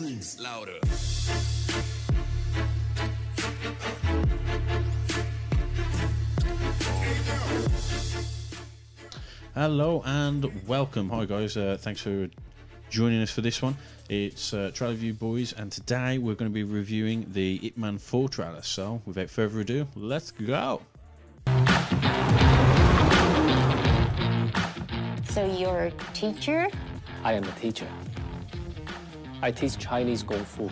strings. Louder. Hello and welcome. Hi guys, uh, thanks for joining us for this one. It's uh, Trailer View Boys, and today we're going to be reviewing the Ip Man 4 trailer. So, without further ado, let's go. So you're a teacher? I am a teacher. I teach Chinese Kung Fu.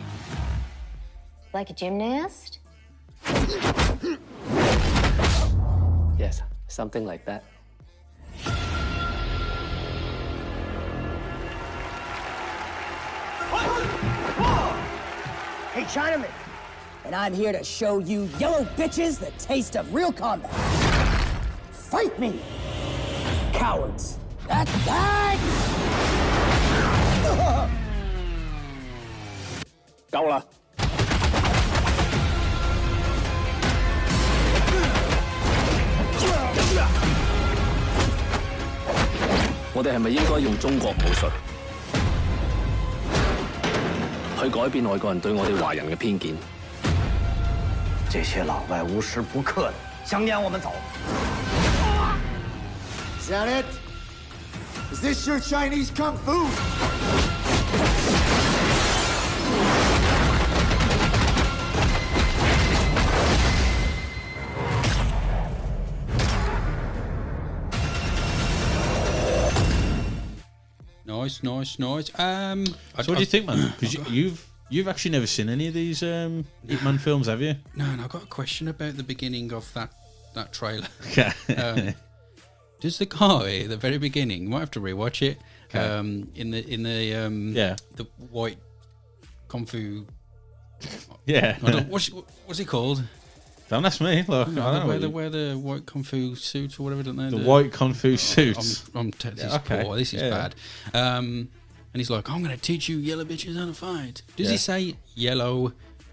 Like a gymnast? Yes, something like that. Hey, Chinaman. And I'm here to show you yellow bitches the taste of real combat. Fight me, cowards. That's that. 夠啦！我哋係咪應該用中國武術去改變外國人對我哋華人嘅偏見？这些老外无时不刻的想撵我们走。Is that it? Is this your Chinese kung fu? Nice, nice, nice. Um, I- So, what do you think, man? Because you, you've you've actually never seen any of these um, Ip Man films, have you? No, and I've got a question about the beginning of that that trailer. Okay. Um, does the guy at the very beginning? You might have to rewatch it. Um, in the in the um, Yeah. the white kung fu. yeah. What's what's he called? Don't ask me. Look, I don't know. wear what the wear the white kung fu suit or whatever. Don't they? the white kung fu suits. I'm, I'm this Yeah, is okay. poor. This is Yeah. bad. Um, and he's like, I'm going to teach you yellow bitches how to fight. Does Yeah. he say yellow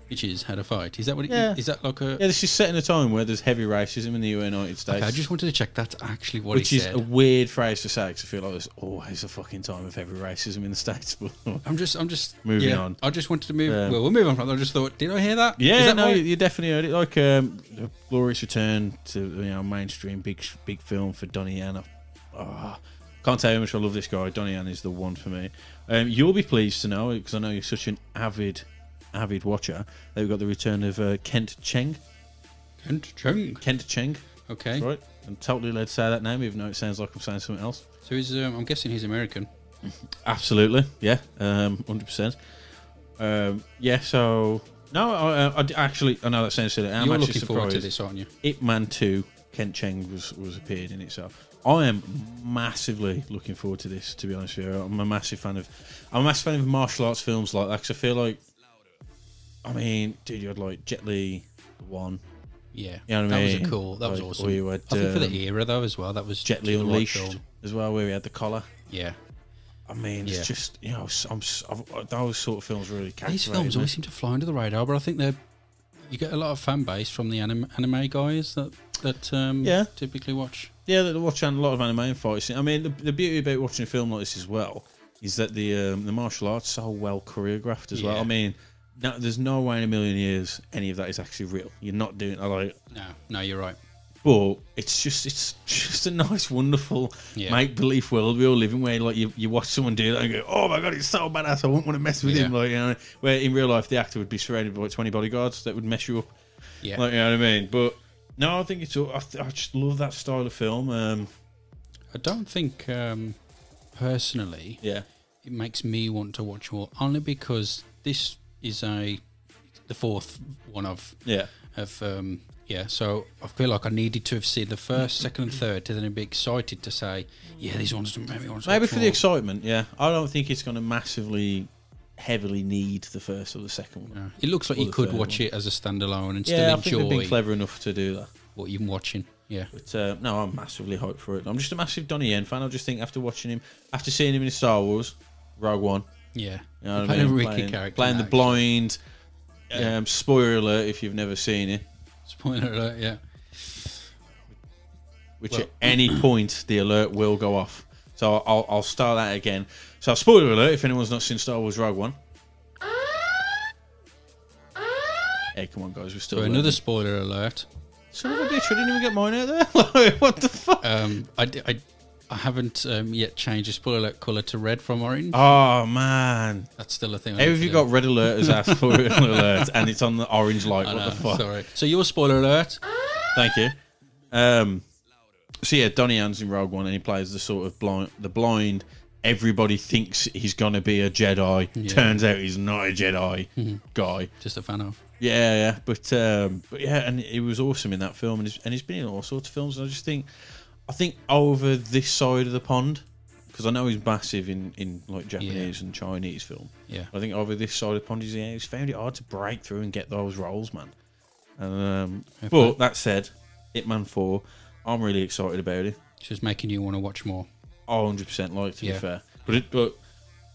bitches had a fight? Is that what? It, Yeah. Is that like a? Yeah, this is set in a time where there's heavy racism in the United States. Okay, I just wanted to check that's actually what which is said. a weird phrase to say because I feel like there's always a fucking time of heavy racism in the States. But I'm just, I'm just Moving yeah, on. I just wanted to move. Um, well, we'll move on from that. I just thought, did I hear that? yeah, that no, right? you, you definitely heard it. Like um, the glorious return to you know mainstream big big film for Donnie Yen. Oh, can't tell you how much I love this guy. Donnie Yen is the one for me. Um, you'll be pleased to know because I know you're such an avid avid watcher that we've got the return of uh, Kent Cheng. Kent Cheng. Kent Cheng, Okay. right? I'm totally led to say that name, even though it sounds like I'm saying something else. So he's, um, I'm guessing he's American. Absolutely, yeah, um, hundred percent. Um, yeah, so no, I, I, I actually I know that sounds silly. I'm You're actually looking surprised. forward to this, aren't you? Ip Man Two, Kent Cheng was was appeared in itself. I am massively looking forward to this. To be honest with you, I'm a massive fan of I'm a massive fan of martial arts films like that. 'cause I feel like, I mean, dude, you had like Jet Li, the one. Yeah. You know what that I was mean? a cool. That was awesome. you had, I think for um, the era though as well. That was Jet Li Unleashed film. as well, where we had the collar. Yeah. I mean, Yeah. it's just you know, I'm, I've, those sort of films really catch. These films always seem to fly under the radar, but I think they're you get a lot of fan base from the anime, anime guys that that um, Yeah. typically watch. Yeah, they watch a lot of anime and fights. I mean, the, the beauty about watching a film like this as well is that the um, the martial arts so well choreographed as well. I mean, no, there's no way in a million years any of that is actually real. You're not doing I like, No, no, you're right. but it's just it's just a nice, wonderful Yeah. make believe world we all live in where like you, you watch someone do that and go, oh my god, it's so badass. I wouldn't want to mess with him. Like you know, where in real life the actor would be surrounded by like 20 bodyguards that would mess you up. Yeah. Like you know what I mean? But no, I think it's. I, th- I just love that style of film. Um, I don't think um, personally yeah. it makes me want to watch more only because this is a the fourth one of Yeah. of um, yeah. So I feel like I needed to have seen the first, second, and third to then be excited to say, yeah, these ones don't make me want to. Maybe for the excitement, yeah. I don't think it's going to massively, heavily need the first or the second one. It looks like you could watch one. it as a standalone and Yeah, still I think they've enjoy been clever enough to do that. what you're watching. Yeah. But uh, no, I'm massively hyped for it. I'm just a massive Donnie Yen fan. I just think after watching him, after seeing him in Star Wars, Rogue One, Yeah. you know what I Playing mean? a Ricky playing, character playing the now, blind. Yeah. Um, spoiler alert if you've never seen it. Spoiler alert, yeah. which Well- at any point the alert will go off. So I'll, I'll start that again. So spoiler alert if anyone's not seen Star Wars Rogue One. Hey, come on, guys, we're still another spoiler alert. Son of a bitch! I didn't even get mine out there. Like, what the fuck? Um, I, d- I, I haven't um, yet changed the spoiler alert color to red from orange. Oh man! That's still a thing. Hey, have you do. got red alert as our spoiler alert, and it's on the orange light? I What know, the fuck? Sorry. So your spoiler alert. Thank you. Um, so yeah, Donnie Yen's in Rogue One, and he plays the sort of blind, the blind. Everybody thinks he's gonna be a Jedi. Turns out he's not a Jedi Mm-hmm. guy. Just a fan of. Yeah, yeah, but um, but yeah, and he was awesome in that film, and he's, and he's been in all sorts of films. And I just think, I think over this side of the pond, because I know he's massive in in like Japanese and Chinese film. Yeah. I think over this side of the pond, he's, yeah, he's found it hard to break through and get those roles, man. And, um, Fair but that said, Ip Man Four, I'm really excited about it. It's Just making you want to watch more. Oh, 100 percent like to Yeah. be fair, but it but.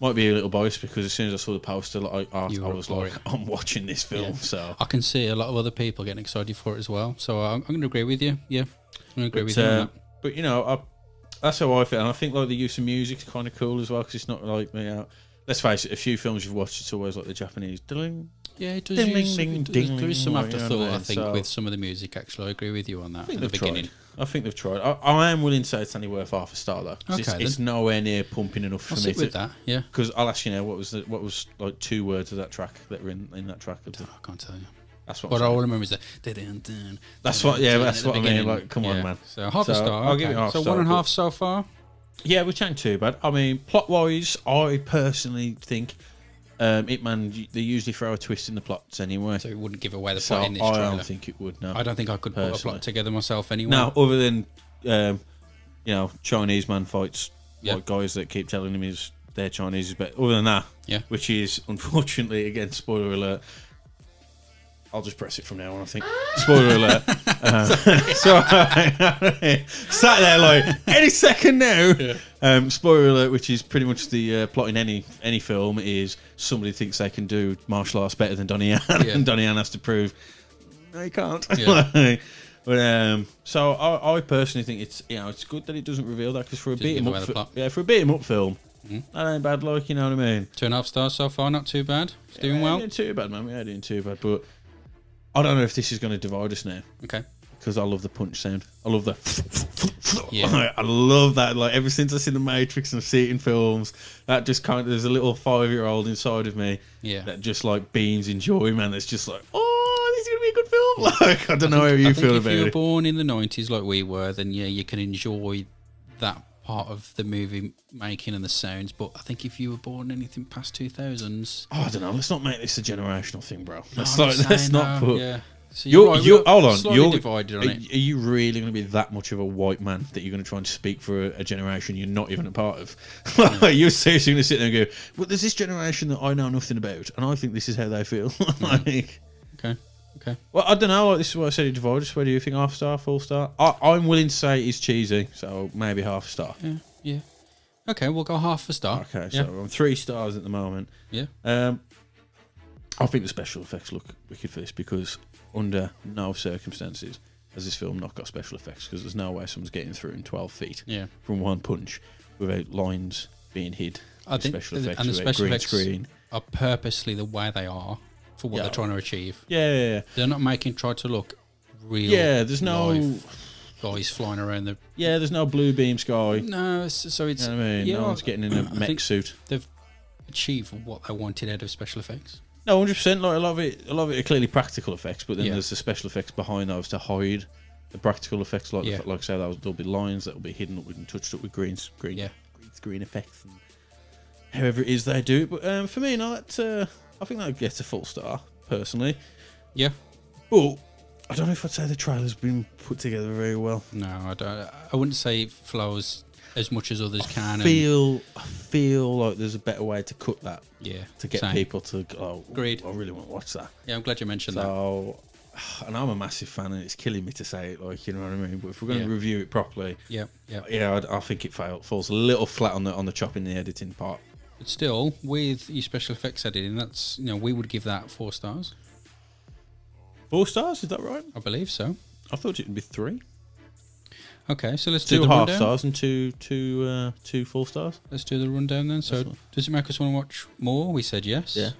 Might be a little biased because as soon as I saw the poster, like, I, I, You I were was like, it. "I'm watching this film." Yeah. So I can see a lot of other people getting excited for it as well. So I'm, I'm going to agree with you. Yeah, I'm going to agree with But, you. on uh, that. But you know, I, that's how I feel. And I think like the use of music is kind of cool as well because it's not like you uh, know. Let's face it, a few films you've watched, it's always like the Japanese. ding. Yeah, it does. ding, use, ding, ding, there is some ding, you know afterthought, what I I think, So- with some of the music. Actually, I agree with you on that I think the they've beginning. tried. I think they've tried. I, I am willing to say it's only worth half a star though. Okay, it's, it's nowhere near pumping enough for I'll me sit with to. that. Yeah, Because I'll ask you now, what was the, what was like two words of that track that were in, in that track? Of the, I can't tell you. That's what. What I'm I all remember is that. dun, dun, That's what- yeah, that's what I mean, like, come on, man. So half a So, star. I'll give okay. it half So star, one and a but- half so far. Yeah, we ain't too bad. I mean, plot wise, I personally think um, Ip Man, they usually throw a twist in the plots anyway. So it wouldn't give away the So plot in this I trailer. don't think it would. No, I don't think I could put a Personally. plot together myself anyway. No, other than um, you know Chinese man fights Yeah. like guys that keep telling him he's they're Chinese, but other than that, Yeah. which is unfortunately again spoiler alert. I'll just press it from now on. I think spoiler alert. Uh, so sat there like any second now. Um, spoiler alert, which is pretty much the uh, plot in any any film is somebody thinks they can do martial arts better than Donnie Yen, Yeah. and Donnie Yen has to prove no, you can't. Yeah. but um, so I, I personally think it's you know it's good that it doesn't reveal that because for a Doesn't beat 'em give up, away fi- Mm-hmm. yeah, for a beat 'em up film, that ain't bad. Like you know what I mean? Two and a half stars so far. Not too bad. It's doing Yeah, well. doing too bad, man. We Yeah, doing too bad. But I don't know if this is going to divide us now Okay. because I love the punch sound. I love the. Yeah. I love that. Like ever since I've seen the Matrix and see it in films, that just kind of there's a little five year old inside of me Yeah. that just like beams in joy, man. That's just like, oh, this is gonna be a good film. Like I don't know how you I think feel if about you were it. born in the nineties like we were, then yeah, you can enjoy that part of the movie making and the sounds. But I think if you were born anything past two thousands, Oh, I don't know. Let's not make this a generational thing, bro. Let's I'm not. Let's not put. Yeah. So You're, right, you're, we're hold on. You're divided on are, it. are you really going to be that much of a white man that you're going to try and speak for a, a generation you're not even a part of? Like, you're seriously going to sit there and go, "Well, there's this generation that I know nothing about, and I think this is how they feel." like, Okay. Well, I don't know. Like, this is what I said. Divided. Where do you think half star, full star? I, I'm willing to say it's cheesy, so maybe half star. Yeah. Yeah. Okay, we'll go half a star. Okay, Yeah. so I'm three stars at the moment. Yeah. Um, I think the special effects look wicked for this because under no circumstances has this film not got special effects because there's no way someone's getting through in 12 feet Yeah. from one punch without lines being hid. I think special the- effects and the special effects screen. are purposely the way they are for what Yeah. they're trying to achieve. Yeah, yeah, yeah. They're not making try to look real. Yeah, there's no guys flying around the. yeah, there's no blue beam sky. No, it's, so it's know what I mean? yeah, no one's getting in a I mech suit. They've achieved what they wanted out of special effects. No, hundred percent. Like a lot of it, a lot of it are clearly practical effects, but then Yeah. there's the special effects behind those to hide the practical effects. Like, Yeah. the, like I say, was, there'll be lines that will be hidden up with and touched up with greens green screen, Yeah. green screen effects, and however it is they do it. But um, for me, no, that uh, I think that would get a full star personally. Yeah. But I don't know if I'd say the trailer's been put together very well. No, I don't. I wouldn't say it flows as much as others can. I and- feel, I feel like there's a better way to cut that yeah, to get same. people to go. Oh, Agreed. I really want to watch that. Yeah, I'm glad you mentioned that. So, and I'm a massive fan, and it's killing me to say it, like you know what I mean. But if we're going to review it properly, Yeah, yeah. yeah, I, I think it fail, falls a little flat on the on the chopping the editing part. But still, with your special effects editing, that's you know we would give that four stars. Four stars, is that right? I believe so. I thought it'd be three, Okay, so let's do two the half rundown. stars and two two uh, two full stars. Let's do the rundown then. So, does it make us want to watch more? We said yes. Yeah.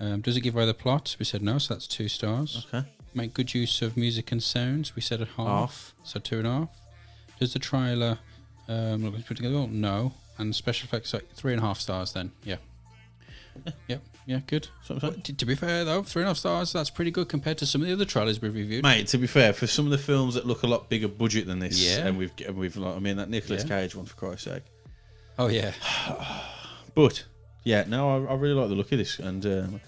Um, does it give away the plot? We said no, so that's two stars. Okay. Make good use of music and sounds. We said a half, Half. so two and a half. Does the trailer um, look put together? well? No. And special effects, like three and a half stars. Then, yeah. Yep. Yeah, good. Well, to, to be fair, though, three and a half stars, that's pretty good compared to some of the other trailers we've reviewed. Mate, to be fair, for some of the films that look a lot bigger budget than this, Yeah. and we've and we've like, I mean that Nicolas Yeah. Cage one for Christ's sake. Oh, yeah. But yeah, no, I, I really like the look of this, and um,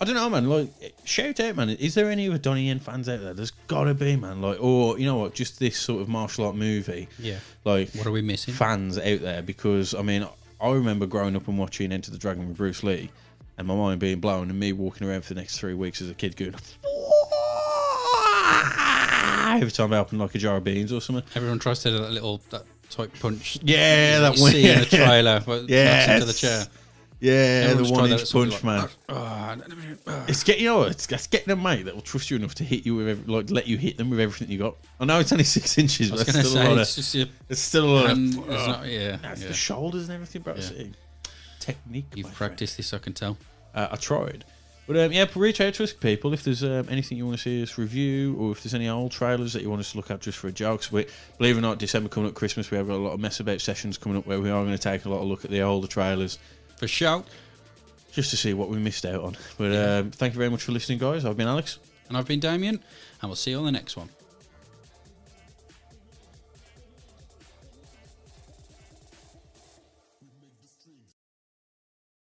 I don't know, man. Like, shout out, man. Is there any other Donnie Yen fans out there? There's gotta be, man. Like, or you know what? Just this sort of martial art movie. Yeah. Like, What are we missing? fans out there? Because I mean, I remember growing up and watching Enter the Dragon with Bruce Lee, and my mind being blown, and me walking around for the next three weeks as a kid going. Every time I open like a jar of beans or something. Everyone tries to do that little that type punch. Yeah, that one. see in the trailer, Yes. into the chair. Yeah, Everyone's the one inch punch, like, man. "Ah, ah." It's getting, you know, it's, it's getting a mate that will trust you enough to hit you with, every, like, let you hit them with everything you got. I know it's only six inches, but was that's going to still a lot it's of, just your it's still a lot hand. of. It's oh, not, yeah. that's yeah. the shoulders and everything, bro. Yeah. Technique. You've my friend. practiced this, I can tell. Uh, I tried. But um, yeah, reach out to us, people. If there's um, anything you want to see us review, or if there's any old trailers that you want us to look at just for a joke, we, believe it or not, December coming up, Christmas, we have got a lot of mess about sessions coming up where we are going to take a lot of look at the older trailers For show. Just to see what we missed out on. But um, thank you very much for listening, guys. I've been Alex. And I've been Damien, and we'll see you on the next one.